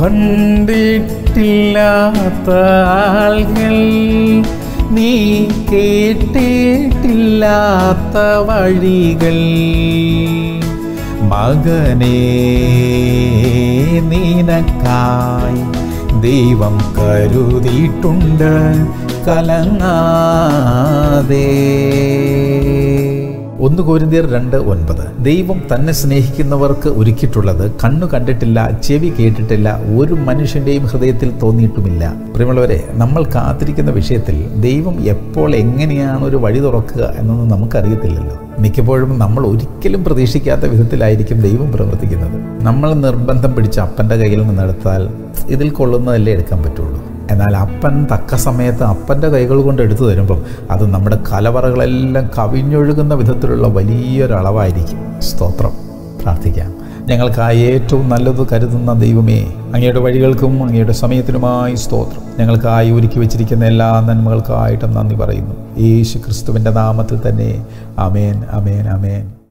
കണ്ടിട്ടില്ലാത്ത ആളുകൾ നീ കേട്ടിട്ടില്ലാത്ത വഴികൾ. മകനേ നിനക്കായി ദൈവം കരുതിയിട്ടുണ്ട് കലങ്ങാതെ. ഒന്ന് കോരിന്തിയർ രണ്ട് ഒൻപത്. ദൈവം തന്നെ സ്നേഹിക്കുന്നവർക്ക് ഒരുക്കിയിട്ടുള്ളത് കണ്ണു കണ്ടിട്ടില്ല ചെവി കേട്ടിട്ടില്ല ഒരു മനുഷ്യന്റെയും ഹൃദയത്തിൽ തോന്നിയിട്ടുമില്ല. പ്രിയമുള്ളവരെ നമ്മൾ കാത്തിരിക്കുന്ന വിഷയത്തിൽ ദൈവം എപ്പോൾ എങ്ങനെയാണ് ഒരു വഴി തുറക്കുക എന്നൊന്നും നമുക്കറിയത്തില്ലല്ലോ. മിക്കപ്പോഴും നമ്മൾ ഒരിക്കലും പ്രതീക്ഷിക്കാത്ത വിധത്തിലായിരിക്കും ദൈവം പ്രവർത്തിക്കുന്നത്. നമ്മൾ നിർബന്ധം പിടിച്ച അപ്പന്റെ കയ്യിൽ നിന്നെടുത്താൽ ഇതിൽ കൊള്ളുന്നതല്ലേ എടുക്കാൻ പറ്റുള്ളൂ. എന്നാൽ അപ്പൻ തക്ക സമയത്ത് അപ്പന്റെ കൈകൾ കൊണ്ട് എടുത്തു തരുമ്പം അത് നമ്മുടെ കലവറകളെല്ലാം കവിഞ്ഞൊഴുകുന്ന വിധത്തിലുള്ള വലിയൊരളവായിരിക്കും. സ്തോത്രം. പ്രാർത്ഥിക്കാം. ഞങ്ങൾക്ക് ആ ഏറ്റവും നല്ലത് കരുതുന്ന ദൈവമേ അങ്ങയുടെ വഴികൾക്കും അങ്ങയുടെ സമയത്തിനുമായി സ്തോത്രം. ഞങ്ങൾക്കായി ഒരുക്കി വെച്ചിരിക്കുന്ന എല്ലാ നന്മകൾക്കായിട്ടും നന്ദി പറയുന്നു. യേശു ക്രിസ്തുവിന്റെ നാമത്തിൽ തന്നെ. അമേൻ അമേൻ അമേൻ